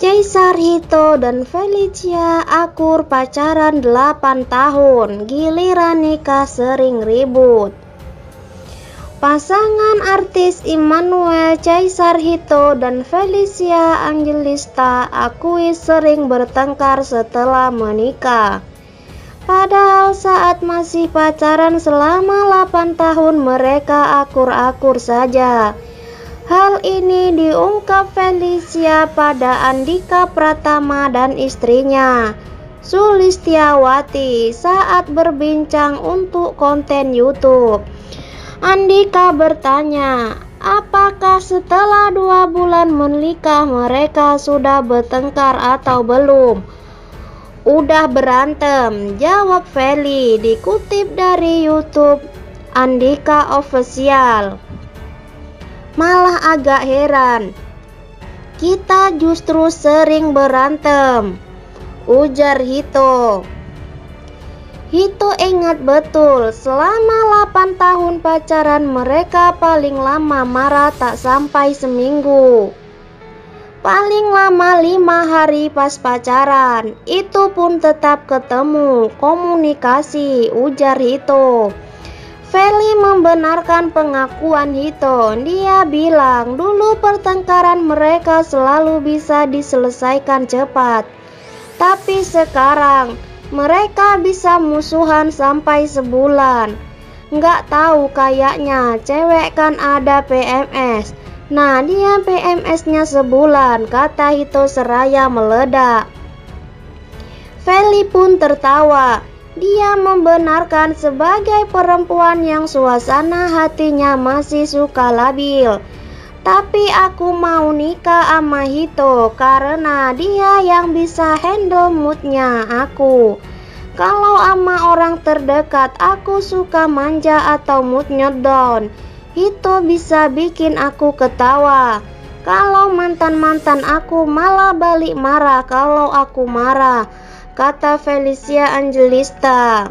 Caesar Hito dan Felicia akur pacaran 8 tahun, giliran nikah sering ribut. Pasangan artis Immanuel Caesar Hito dan Felicia Angelista akui sering bertengkar setelah menikah. Padahal saat masih pacaran selama 8 tahun mereka akur-akur saja. Hal ini diungkap Felicia pada Andika Pratama dan istrinya, Sulistiawati, saat berbincang untuk konten YouTube. Andika bertanya, apakah setelah dua bulan menikah mereka sudah bertengkar atau belum? Udah berantem, jawab Feli dikutip dari YouTube Andika Official malah agak heran. Kita justru sering berantem, ujar Hito. Hito ingat betul, selama 8 tahun pacaran mereka paling lama marah tak sampai seminggu. Paling lama lima hari pas pacaran, itu pun tetap ketemu, komunikasi, ujar Hito. Feli membenarkan pengakuan Hito. Dia bilang dulu pertengkaran mereka selalu bisa diselesaikan cepat. Tapi sekarang mereka bisa musuhan sampai sebulan. Nggak tahu kayaknya cewek kan ada PMS. Nah dia PMS-nya sebulan, kata Hito seraya meledak. Feli pun tertawa. Dia membenarkan sebagai perempuan yang suasana hatinya masih suka labil. Tapi aku mau nikah sama Hito karena dia yang bisa handle moodnya aku. Kalau sama orang terdekat aku suka manja atau moodnya down. Hito bisa bikin aku ketawa. Kalau mantan-mantan aku malah balik marah kalau aku marah kata Felicia Angelista.